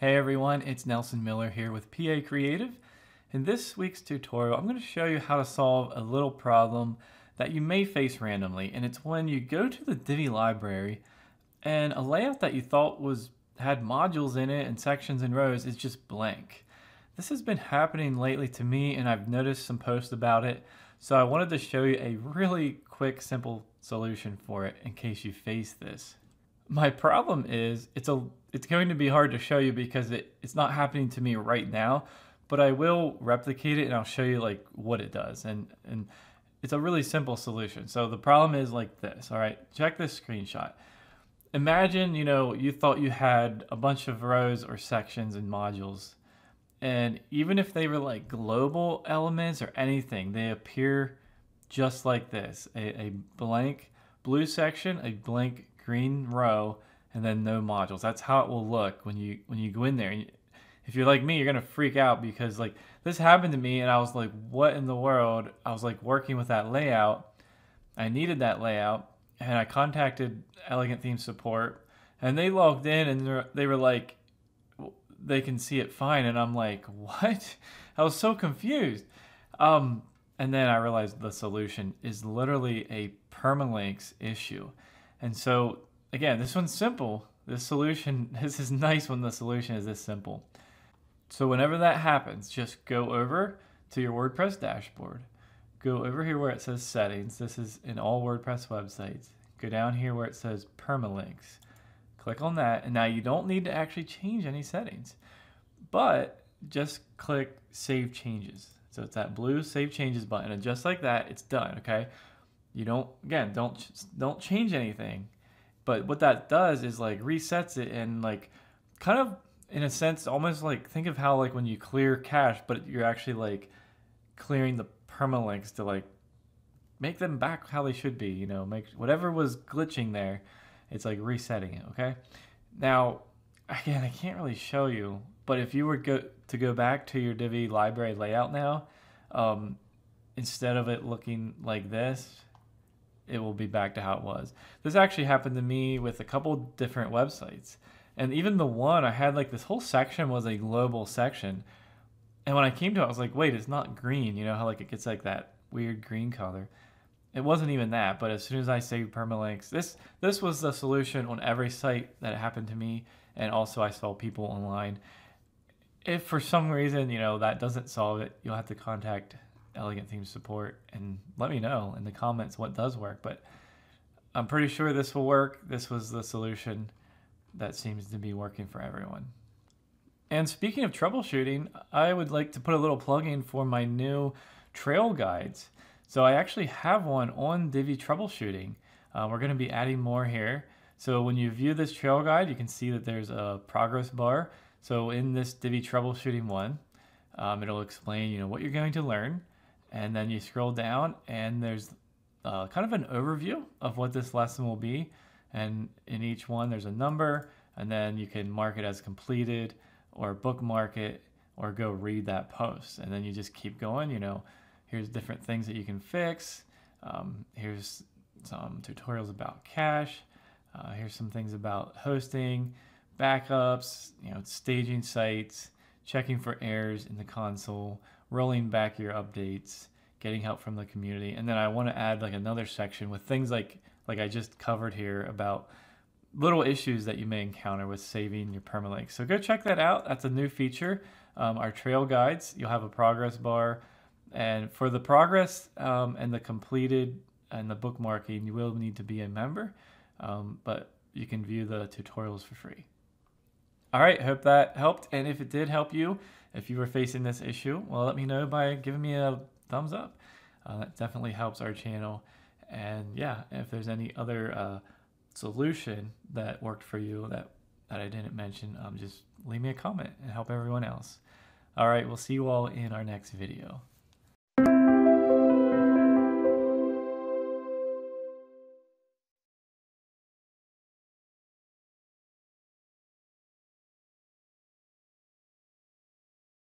Hey everyone, it's Nelson Miller here with Pee-Aye Creative. In this week's tutorial, I'm going to show you how to solve a little problem that you may face randomly, and it's when you go to the Divi library and a layout that you thought was had modules in it and sections and rows is just blank. This has been happening lately to me and I've noticed some posts about it, so I wanted to show you a really quick, simple solution for it in case you face this. My problem is it's a it's going to be hard to show you because it, it's not happening to me right now, but I will replicate it and I'll show you like what it does. And, and it's a really simple solution. So the problem is like this, all right, check this screenshot. Imagine, you know, you thought you had a bunch of rows or sections and modules and even if they were like global elements or anything, they appear just like this, a, a blank blue section, a blank green row, and then no modules. That's how it will look when you when you go in there. If you're like me, you're gonna freak out because like this happened to me, and I was like, "What in the world?" I was like working with that layout. I needed that layout, and I contacted Elegant Theme support, and they logged in, and they were like, "They can see it fine," and I'm like, "What?" I was so confused. Um, and then I realized the solution is literally a permalinks issue. And so again, this one's simple. This solution, this is nice when the solution is this simple. So whenever that happens, just go over to your WordPress dashboard. Go over here where it says settings. This is in all WordPress websites. Go down here where it says permalinks. Click on that. And now you don't need to actually change any settings, but just click save changes. So it's that blue save changes button. And just like that, it's done. Okay. You don't, again, don't, don't change anything. But what that does is like resets it and like kind of in a sense almost like think of how like when you clear cache, but you're actually like clearing the permalinks to like make them back how they should be, you know, make whatever was glitching there, it's like resetting it, okay? Now, again, I can't really show you, but if you were go to go back to your Divi library layout now, um, instead of it looking like this, it will be back to how it was. This actually happened to me with a couple different websites. And even the one I had like this whole section was a global section. And when I came to it, I was like, wait, it's not green. You know how like it gets like that weird green color. It wasn't even that, but as soon as I saved permalinks, this this was the solution on every site that happened to me, and also I saw people online. If for some reason you know that doesn't solve it, you'll have to contact Elegant Theme support and let me know in the comments what does work. But I'm pretty sure this will work. This was the solution that seems to be working for everyone. And speaking of troubleshooting, I would like to put a little plug in for my new trail guides. So I actually have one on Divi troubleshooting. Uh, we're going to be adding more here. So when you view this trail guide, you can see that there's a progress bar. So in this Divi troubleshooting one, um, it'll explain you know what you're going to learn, and then you scroll down and there's uh, kind of an overview of what this lesson will be. And in each one, there's a number, and then you can mark it as completed or bookmark it or go read that post. And then you just keep going. You know, here's different things that you can fix. Um, here's some tutorials about cache. Uh, here's some things about hosting, backups, you know, staging sites, checking for errors in the console, rolling back your updates, getting help from the community. And then I want to add like another section with things like like I just covered here about little issues that you may encounter with saving your permalinks. So go check that out. That's a new feature. Um, our trail guides, you'll have a progress bar. And for the progress um, and the completed and the bookmarking, you will need to be a member, um, but you can view the tutorials for free. All right, hope that helped. And if it did help you, if you were facing this issue, well, let me know by giving me a thumbs up. Uh, that definitely helps our channel. And yeah, if there's any other uh, solution that worked for you that, that I didn't mention, um, just leave me a comment and help everyone else. All right, we'll see you all in our next video.